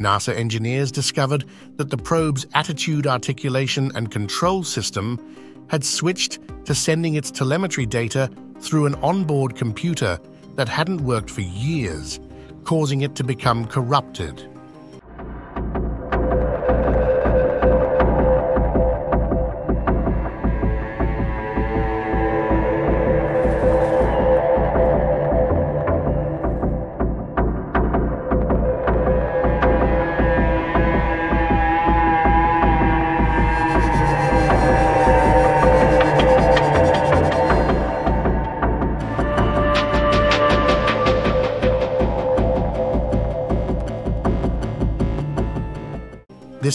NASA engineers discovered that the probe's attitude articulation and control system had switched to sending its telemetry data through an onboard computer that hadn't worked for years, causing it to become corrupted.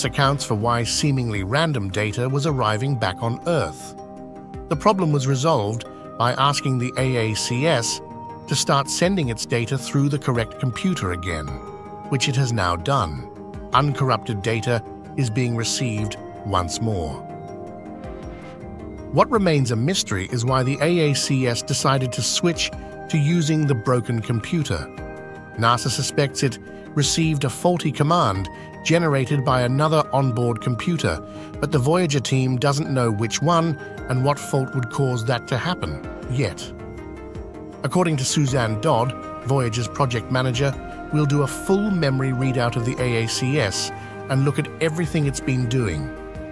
Accounts for why seemingly random data was arriving back on Earth. The problem was resolved by asking the AACS to start sending its data through the correct computer again, which it has now done. Uncorrupted data is being received once more. What remains a mystery is why the AACS decided to switch to using the broken computer. NASA suspects it received a faulty command generated by another onboard computer, but the Voyager team doesn't know which one and what fault would cause that to happen, yet. According to Suzanne Dodd, Voyager's project manager, we'll do a full memory readout of the AACS and look at everything it's been doing.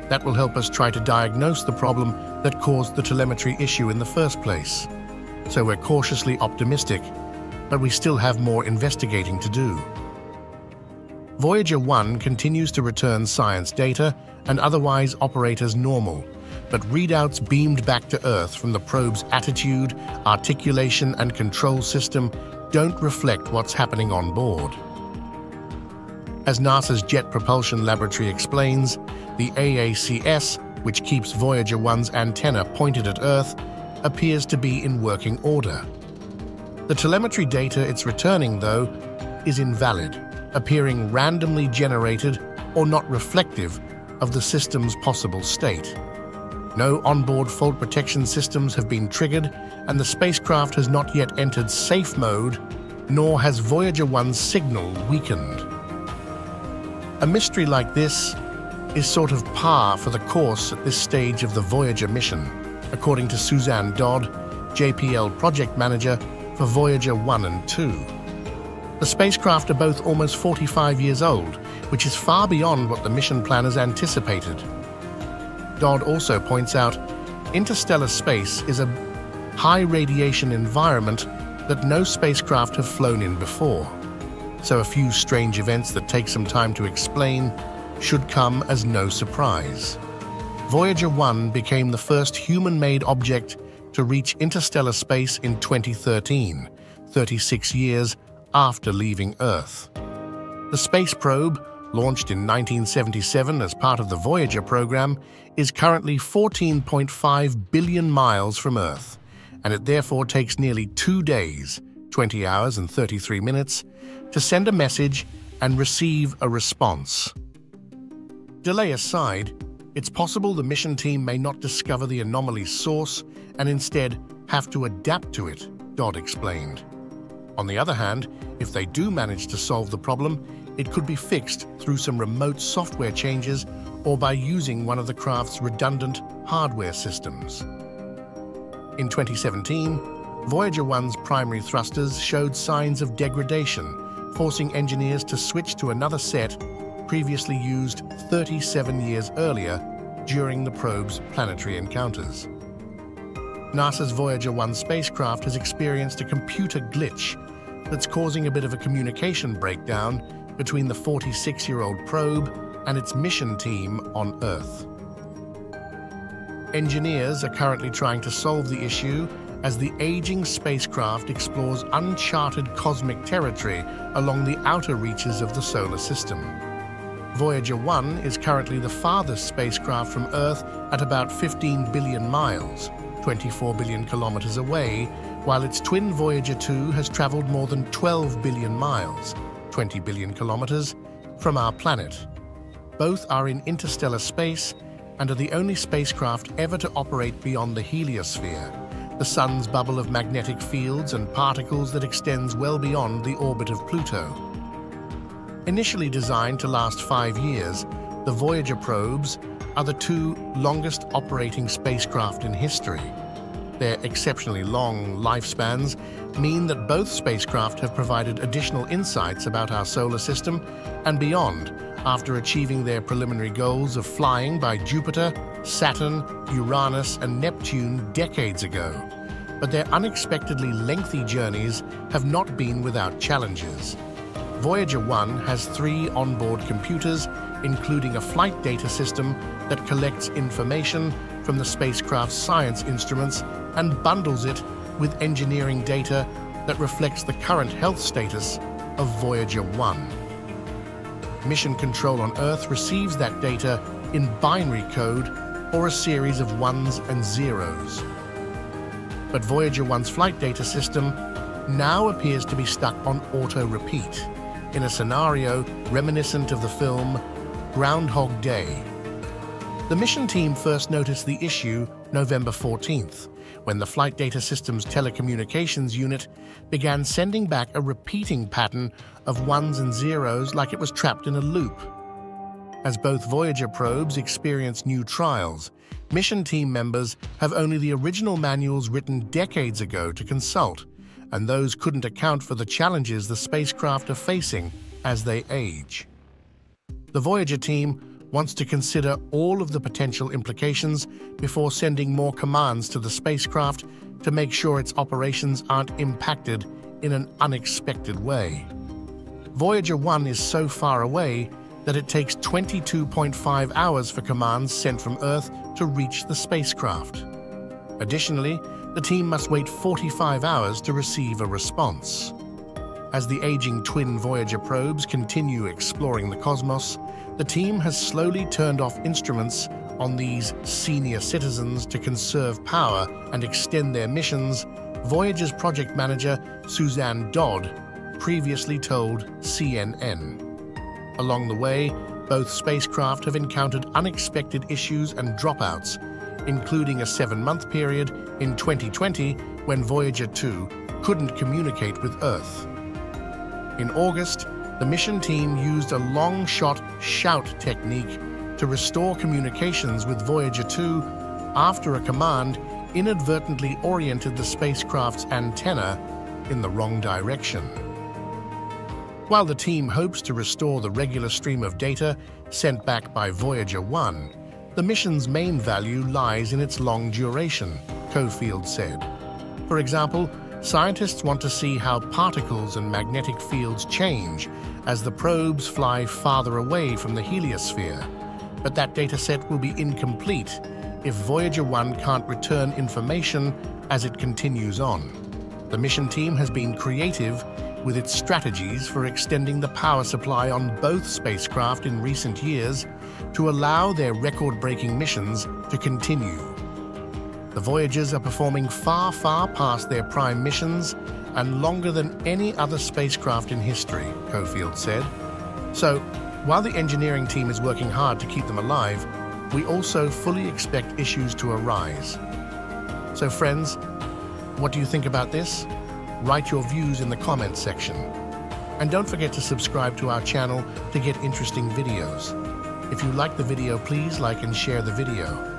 That will help us try to diagnose the problem that caused the telemetry issue in the first place. So we're cautiously optimistic, but we still have more investigating to do. Voyager 1 continues to return science data and otherwise operate as normal, but readouts beamed back to Earth from the probe's attitude, articulation, and control system don't reflect what's happening on board. As NASA's Jet Propulsion Laboratory explains, the AACS, which keeps Voyager 1's antenna pointed at Earth, appears to be in working order. The telemetry data it's returning, though, is invalid appearing randomly generated or not reflective of the system's possible state. No onboard fault protection systems have been triggered, and the spacecraft has not yet entered safe mode, nor has Voyager 1's signal weakened. A mystery like this is sort of par for the course at this stage of the Voyager mission, according to Suzanne Dodd, JPL project manager for Voyager 1 and 2. The spacecraft are both almost 45 years old, which is far beyond what the mission planners anticipated. Dodd also points out interstellar space is a high radiation environment that no spacecraft have flown in before. So a few strange events that take some time to explain should come as no surprise. Voyager 1 became the first human-made object to reach interstellar space in 2013, 36 years after leaving Earth. The space probe, launched in 1977 as part of the Voyager program, is currently 14.5 billion miles from Earth, and it therefore takes nearly two days, 20 hours and 33 minutes, to send a message and receive a response. Delay aside, it's possible the mission team may not discover the anomaly's source and instead have to adapt to it, Dodd explained. On the other hand, if they do manage to solve the problem, it could be fixed through some remote software changes or by using one of the craft's redundant hardware systems. In 2017, Voyager 1's primary thrusters showed signs of degradation, forcing engineers to switch to another set previously used 37 years earlier during the probe's planetary encounters. NASA's Voyager 1 spacecraft has experienced a computer glitch that's causing a bit of a communication breakdown between the 46-year-old probe and its mission team on Earth. Engineers are currently trying to solve the issue as the aging spacecraft explores uncharted cosmic territory along the outer reaches of the solar system. Voyager 1 is currently the farthest spacecraft from Earth at about 15 billion miles, 24 billion kilometers away, while its twin Voyager 2 has traveled more than 12 billion miles, 20 billion kilometers, from our planet. Both are in interstellar space and are the only spacecraft ever to operate beyond the heliosphere, the Sun's bubble of magnetic fields and particles that extends well beyond the orbit of Pluto. Initially designed to last five years, the Voyager probes are the two longest operating spacecraft in history. Their exceptionally long lifespans mean that both spacecraft have provided additional insights about our solar system and beyond after achieving their preliminary goals of flying by Jupiter, Saturn, Uranus, and Neptune decades ago. But their unexpectedly lengthy journeys have not been without challenges. Voyager 1 has three onboard computers, including a flight data system that collects information from the spacecraft's science instruments and bundles it with engineering data that reflects the current health status of Voyager 1. Mission Control on Earth receives that data in binary code or a series of ones and zeros. But Voyager 1's flight data system now appears to be stuck on auto-repeat in a scenario reminiscent of the film Groundhog Day. The mission team first noticed the issue November 14th, when the Flight Data Systems Telecommunications Unit began sending back a repeating pattern of ones and zeros like it was trapped in a loop. As both Voyager probes experience new trials, mission team members have only the original manuals written decades ago to consult, and those couldn't account for the challenges the spacecraft are facing as they age. The Voyager team wants to consider all of the potential implications before sending more commands to the spacecraft to make sure its operations aren't impacted in an unexpected way. Voyager 1 is so far away that it takes 22.5 hours for commands sent from Earth to reach the spacecraft. Additionally, the team must wait 45 hours to receive a response. As the aging twin Voyager probes continue exploring the cosmos, the team has slowly turned off instruments on these senior citizens to conserve power and extend their missions, Voyager's project manager, Suzanne Dodd, previously told CNN. Along the way, both spacecraft have encountered unexpected issues and dropouts, including a seven-month period in 2020 when Voyager 2 couldn't communicate with Earth. In August, the mission team used a long-shot shout technique to restore communications with Voyager 2 after a command inadvertently oriented the spacecraft's antenna in the wrong direction. While the team hopes to restore the regular stream of data sent back by Voyager 1, the mission's main value lies in its long duration, Cofield said. For example, scientists want to see how particles and magnetic fields change as the probes fly farther away from the heliosphere. But that dataset will be incomplete if Voyager 1 can't return information as it continues on. The mission team has been creative with its strategies for extending the power supply on both spacecraft in recent years to allow their record-breaking missions to continue. The Voyagers are performing far, far past their prime missions and longer than any other spacecraft in history, Cofield said. So, while the engineering team is working hard to keep them alive, we also fully expect issues to arise. So friends, what do you think about this? Write your views in the comments section. And don't forget to subscribe to our channel to get interesting videos. If you like the video, please like and share the video.